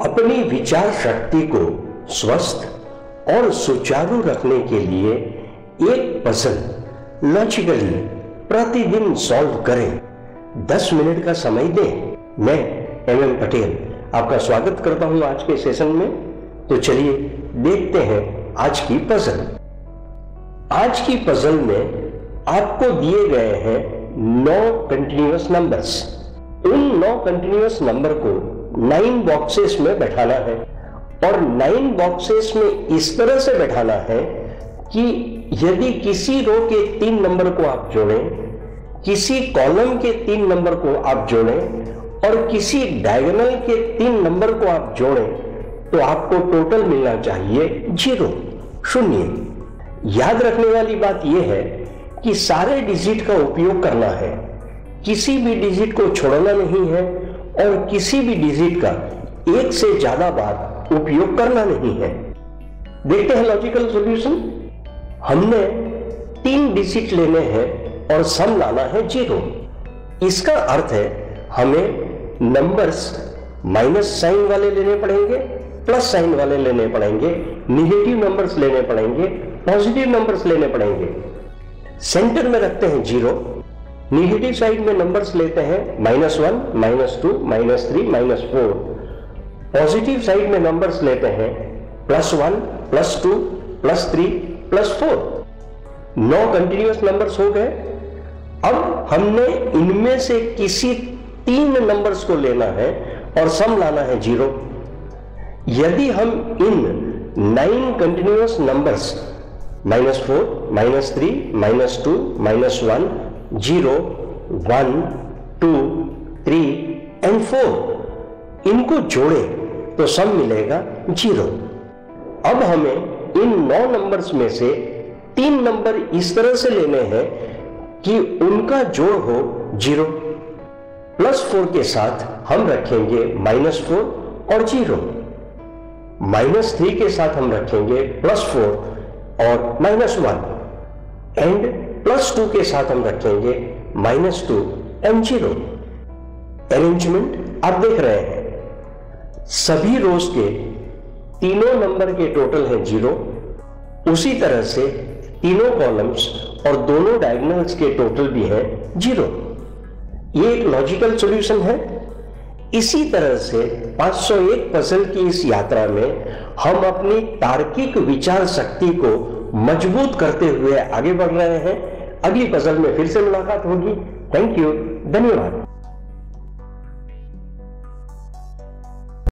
अपनी विचार शक्ति को स्वस्थ और सुचारू रखने के लिए एक पजल लॉजिकली प्रतिदिन सॉल्व करें। 10 मिनट का समय दें। मैं एम एम पटेल आपका स्वागत करता हूँ आज के सेशन में। तो चलिए देखते हैं आज की पजल आज की पजल में आपको दिए गए हैं नौ कंटिन्यूस नंबर्स उन नौ कंटिन्यूस नंबर को नाइन बॉक्सेस में बैठाना है और नाइन बॉक्सेस में इस तरह से बैठाना है कि यदि किसी रो के तीन नंबर को आप जोड़ें, किसी कॉलम के तीन नंबर को आप जोड़ें और किसी डायगोनल के तीन नंबर को आप जोड़ें तो आपको टोटल मिलना चाहिए ज़ीरो शून्य। याद रखने वाली बात यह है कि सारे डिजिट का उपयोग करना है। किसी भी डिजिट को छोड़ना नहीं है। और किसी भी डिजिट का एक से ज़्यादा बार उपयोग करना नहीं है। देखते हैं लॉजिकल सॉल्यूशन हमने तीन डिजिट लेने हैं और सम लाना है ज़ीरो इसका अर्थ है हमें नंबर्स माइनस साइन वाले लेने पड़ेंगे प्लस साइन वाले लेने पड़ेंगे निगेटिव नंबर्स लेने पड़ेंगे पॉजिटिव नंबर्स लेने पड़ेंगे। सेंटर में रखते हैं ज़ीरो निगेटिव साइड में नंबर्स लेते हैं minus one minus two minus three minus four positive side में नंबर्स लेते हैं plus one plus two plus three plus four नौ कंटिन्यूस नंबर्स हो गए। अब हमने इनमें से किसी तीन नंबर्स को लेना है और सम लाना है ज़ीरो यदि हम इन nine continuous numbers minus four minus three minus two minus one zero one two three and four. इनको जोड़े तो सम मिलेगा ज़ीरो। अब हमें इन नौ नंबर्स में से तीन नंबर इस तरह से लेने हैं कि उनका जोड़ हो ज़ीरो। प्लस फोर के साथ हम रखेंगे माइनस फोर और ज़ीरो। माइनस थ्री के साथ हम रखेंगे प्लस फोर और minus one. And plus two के साथ हम रखेंगे, minus two and zero arrangement आप देख रहे हैं। सभी रोज के तीनों नंबर के टोटल है ज़ीरो उसी तरह से तीनों कॉलम्स और दोनों डायगोनल्स के टोटल भी है ज़ीरो ये एक लॉजिकल सॉल्यूशन है। इसी तरह से 501 पजल की इस यात्रा में हम अपनी तार्किक विचार शक्ति को मज़बूत करते हुए आगे बढ़ रहे हैं। अगली पजल में फिर से मुलाकात होगी। थैंक यू धन्यवाद।